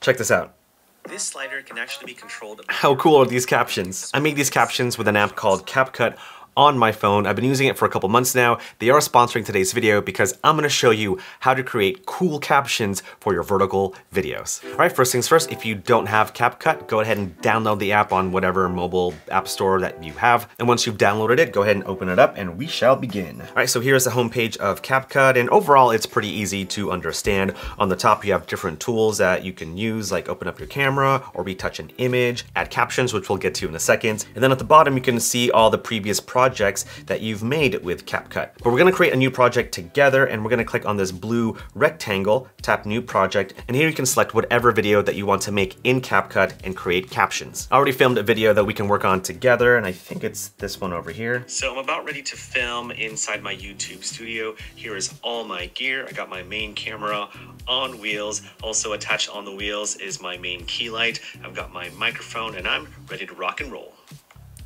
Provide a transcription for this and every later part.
Check this out. This slider can actually be controlled. How cool are these captions? I make these captions with an app called CapCut on my phone. I've been using it for a couple months now. They are sponsoring today's video because I'm gonna show you how to create cool captions for your vertical videos. All right, first things first, if you don't have CapCut, go ahead and download the app on whatever mobile app store that you have. And once you've downloaded it, go ahead and open it up and we shall begin. All right, so here's the homepage of CapCut and overall it's pretty easy to understand. On the top, you have different tools that you can use like open up your camera or retouch an image, add captions, which we'll get to in a second. And then at the bottom, you can see all the previous projects projects that you've made with CapCut. But we're gonna create a new project together and we're gonna click on this blue rectangle, tap new project, and here you can select whatever video that you want to make in CapCut and create captions. I already filmed a video that we can work on together and I think it's this one over here. So I'm about ready to film inside my YouTube studio. Here is all my gear. I got my main camera on wheels. Also attached on the wheels is my main key light. I've got my microphone and I'm ready to rock and roll.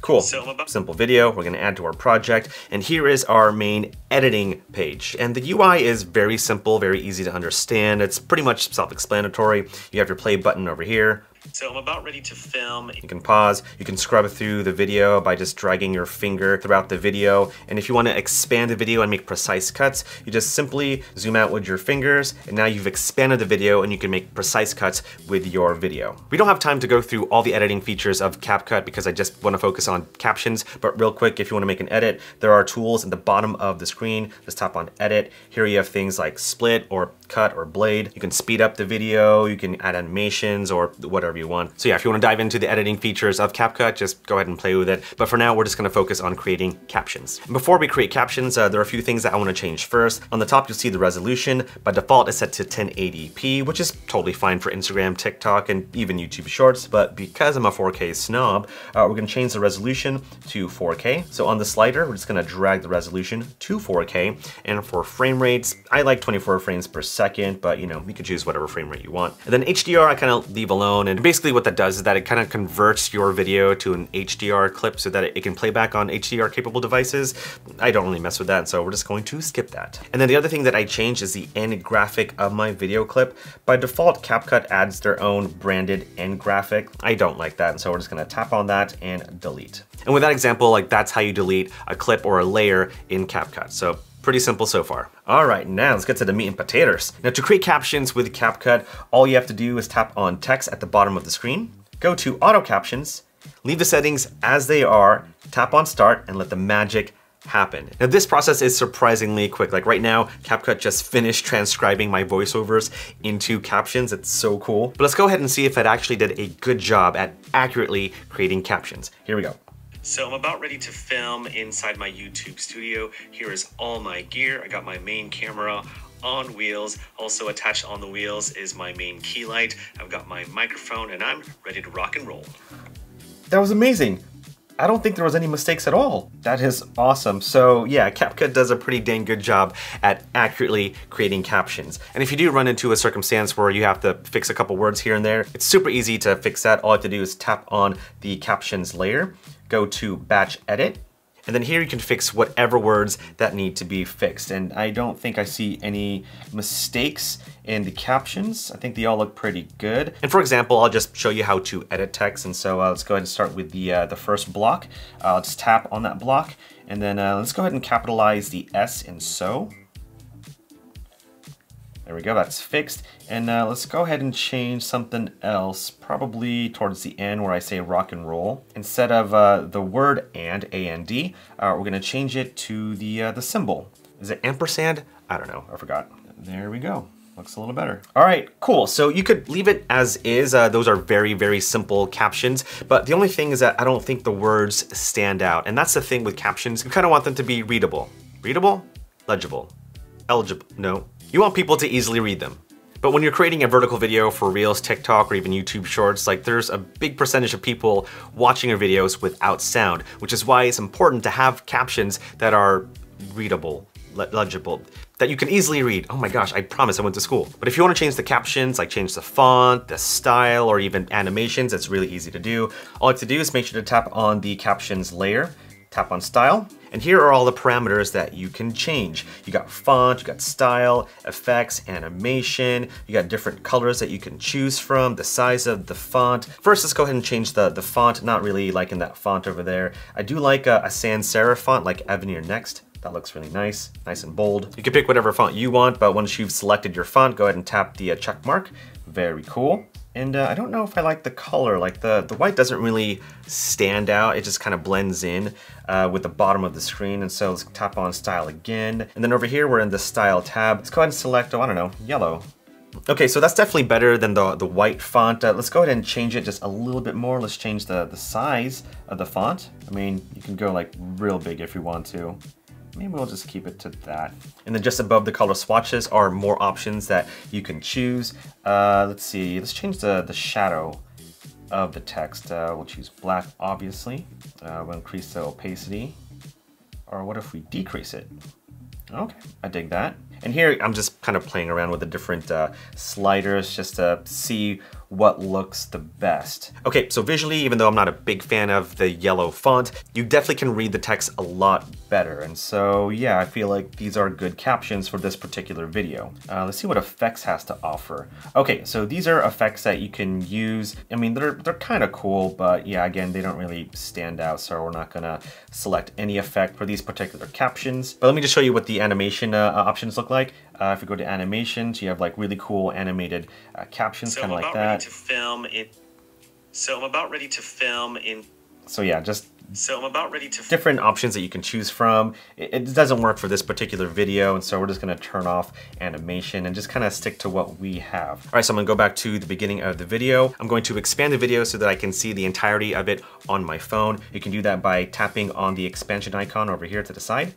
Cool. Simple video, we're gonna add to our project, and here is our main editing page. And the UI is very simple, very easy to understand. It's pretty much self-explanatory. You have your play button over here. So I'm about ready to film. You can pause, you can scrub through the video by just dragging your finger throughout the video. And if you wanna expand the video and make precise cuts, you just simply zoom out with your fingers, and now you've expanded the video and you can make precise cuts with your video. We don't have time to go through all the editing features of CapCut because I just wanna focus on captions, but real quick, if you wanna make an edit, there are tools at the bottom of the screen. Just tap on edit. Here you have things like split or cut or blade. You can speed up the video, you can add animations or whatever you want. So yeah, if you wanna dive into the editing features of CapCut, just go ahead and play with it. But for now, we're just gonna focus on creating captions. Before we create captions, uh, there are a few things that I wanna change first. On the top, you'll see the resolution. By default, it's set to 1080p, which is totally fine for Instagram, TikTok, and even YouTube Shorts. But because I'm a 4K snob, uh, we're gonna change the resolution to 4K. So on the slider, we're just gonna drag the resolution to 4K. And for frame rates, I like 24 frames per second, but you know, you can choose whatever frame rate you want. And then HDR, I kind of leave alone. And basically what that does is that it kind of converts your video to an HDR clip so that it can play back on HDR capable devices. I don't really mess with that, so we're just going to skip that. And then the other thing that I changed is the end graphic of my video clip. By default, CapCut adds their own branded end graphic. I don't like that, and so we're just gonna tap on that and delete. And with that example, like that's how you delete a clip or a layer in CapCut. So Pretty simple so far. All right, now let's get to the meat and potatoes. Now to create captions with CapCut, all you have to do is tap on text at the bottom of the screen, go to auto captions, leave the settings as they are, tap on start and let the magic happen. Now this process is surprisingly quick. Like right now, CapCut just finished transcribing my voiceovers into captions. It's so cool. But let's go ahead and see if it actually did a good job at accurately creating captions. Here we go. So I'm about ready to film inside my YouTube studio. Here is all my gear. I got my main camera on wheels. Also attached on the wheels is my main key light. I've got my microphone and I'm ready to rock and roll. That was amazing. I don't think there was any mistakes at all. That is awesome. So yeah, CapCut does a pretty dang good job at accurately creating captions. And if you do run into a circumstance where you have to fix a couple words here and there, it's super easy to fix that. All you have to do is tap on the captions layer go to batch edit, and then here you can fix whatever words that need to be fixed. And I don't think I see any mistakes in the captions. I think they all look pretty good. And for example, I'll just show you how to edit text. And so uh, let's go ahead and start with the, uh, the first block. Uh, let's tap on that block. And then uh, let's go ahead and capitalize the S in so. There we go, that's fixed. And uh, let's go ahead and change something else, probably towards the end where I say rock and roll. Instead of the word and, A-N-D, we're gonna change it to the, the symbol. Is it ampersand? I don't know, I forgot. There we go. Looks a little better. All right, cool. So you could leave it as is. Uh, those are very, very simple captions. But the only thing is that I don't think the words stand out. And that's the thing with captions. You kind of want them to be readable. Readable? Legible. Eligible. No, you want people to easily read them. But when you're creating a vertical video for Reels, TikTok, or even YouTube Shorts, like there's a big percentage of people watching your videos without sound, which is why it's important to have captions that are readable, le legible, that you can easily read. Oh my gosh, I promise I went to school. But if you wanna change the captions, like change the font, the style, or even animations, it's really easy to do. All you have to do is make sure to tap on the captions layer, tap on style. And here are all the parameters that you can change. You got font, you got style, effects, animation, you got different colors that you can choose from, the size of the font. First, let's go ahead and change the, the font, not really liking that font over there. I do like a, a sans serif font like Avenir Next. That looks really nice, nice and bold. You can pick whatever font you want, but once you've selected your font, go ahead and tap the uh, check mark. Very cool. And uh, I don't know if I like the color, like the, the white doesn't really stand out. It just kind of blends in uh, with the bottom of the screen. And so let's tap on style again. And then over here, we're in the style tab. Let's go ahead and select, oh, I don't know, yellow. Okay, so that's definitely better than the, the white font. Uh, let's go ahead and change it just a little bit more. Let's change the, the size of the font. I mean, you can go like real big if you want to. Maybe we'll just keep it to that. And then just above the color swatches are more options that you can choose. Uh, let's see, let's change the, the shadow of the text. Uh, we'll choose black, obviously. Uh, we'll increase the opacity. Or what if we decrease it? Okay, I dig that. And here I'm just kind of playing around with the different uh, sliders just to see what looks the best. Okay, so visually, even though I'm not a big fan of the yellow font, you definitely can read the text a lot better. And so, yeah, I feel like these are good captions for this particular video. Uh, let's see what effects has to offer. Okay, so these are effects that you can use. I mean, they're, they're kind of cool, but yeah, again, they don't really stand out. So we're not gonna select any effect for these particular captions. But let me just show you what the animation uh, options look like. Uh, if you go to animations, you have like really cool animated uh, captions, So kind of like about ready that. to film in. So I'm about ready to film in. So yeah, just So I'm about ready to. Different options that you can choose from. It, it doesn't work for this particular video, and so we're just gonna turn off animation and just kind of stick to what we have. All right, so I'm gonna go back to the beginning of the video. I'm going to expand the video so that I can see the entirety of it on my phone. You can do that by tapping on the expansion icon over here to the side.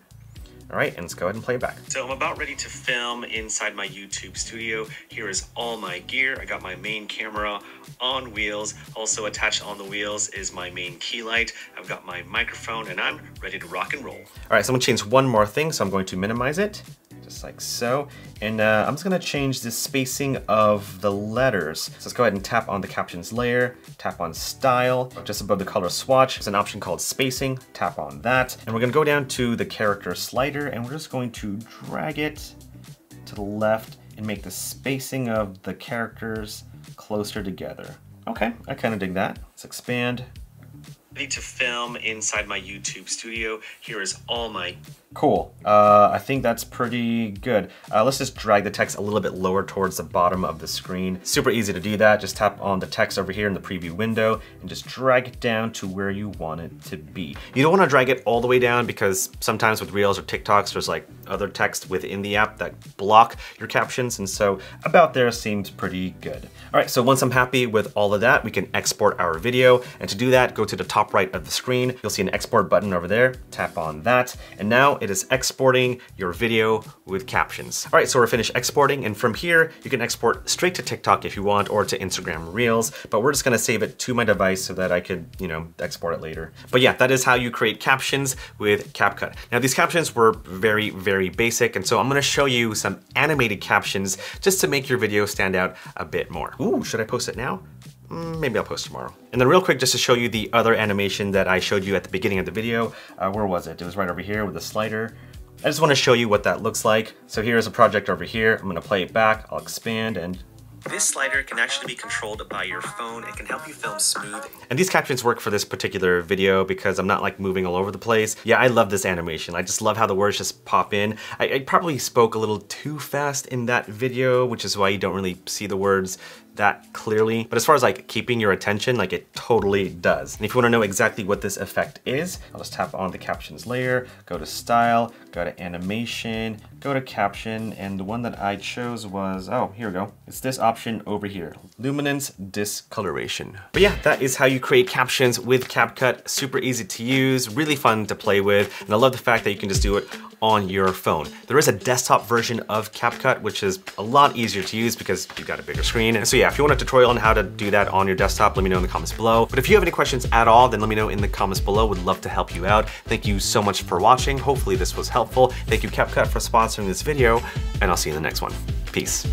All right, and let's go ahead and play it back. So I'm about ready to film inside my YouTube studio. Here is all my gear. I got my main camera on wheels. Also attached on the wheels is my main key light. I've got my microphone and I'm ready to rock and roll. All right, so I'm gonna change one more thing, so I'm going to minimize it, just like so. And uh, I'm just gonna change the spacing of the letters. So let's go ahead and tap on the captions layer, tap on style, just above the color swatch, there's an option called spacing, tap on that. And we're gonna go down to the character slider and we're just going to drag it to the left and make the spacing of the characters closer together. Okay, I kind of dig that. Let's expand. Ready to film inside my YouTube studio. Here is all my Cool. Uh, I think that's pretty good. Uh, let's just drag the text a little bit lower towards the bottom of the screen. Super easy to do that. Just tap on the text over here in the preview window and just drag it down to where you want it to be. You don't want to drag it all the way down because sometimes with Reels or TikToks, there's like other text within the app that block your captions. And so about there seems pretty good. All right, so once I'm happy with all of that, we can export our video. And to do that, go to the top right of the screen. You'll see an export button over there. Tap on that. And now it is exporting your video with captions. All right, so we're finished exporting. And from here, you can export straight to TikTok if you want or to Instagram Reels, but we're just gonna save it to my device so that I could, you know, export it later. But yeah, that is how you create captions with CapCut. Now these captions were very, very basic. And so I'm gonna show you some animated captions just to make your video stand out a bit more. Ooh, should I post it now? Mm, maybe I'll post tomorrow. And then real quick, just to show you the other animation that I showed you at the beginning of the video, uh, where was it? It was right over here with the slider. I just wanna show you what that looks like. So here's a project over here. I'm gonna play it back, I'll expand and This slider can actually be controlled by your phone. It can help you film smooth. And these captions work for this particular video because I'm not like moving all over the place. Yeah, I love this animation. I just love how the words just pop in. I, I probably spoke a little too fast in that video, which is why you don't really see the words that clearly. But as far as like keeping your attention, like it totally does. And if you wanna know exactly what this effect is, I'll just tap on the captions layer, go to style, go to animation, go to caption, and the one that I chose was, oh, here we go. It's this option over here, luminance discoloration. But yeah, that is how you create captions with CapCut. Super easy to use, really fun to play with, and I love the fact that you can just do it on your phone. There is a desktop version of CapCut, which is a lot easier to use because you've got a bigger screen. And so yeah, if you want a tutorial on how to do that on your desktop, let me know in the comments below. But if you have any questions at all, then let me know in the comments below. Would love to help you out. Thank you so much for watching. Hopefully this was helpful. Thank you CapCut for sponsoring this video, and I'll see you in the next one. Peace.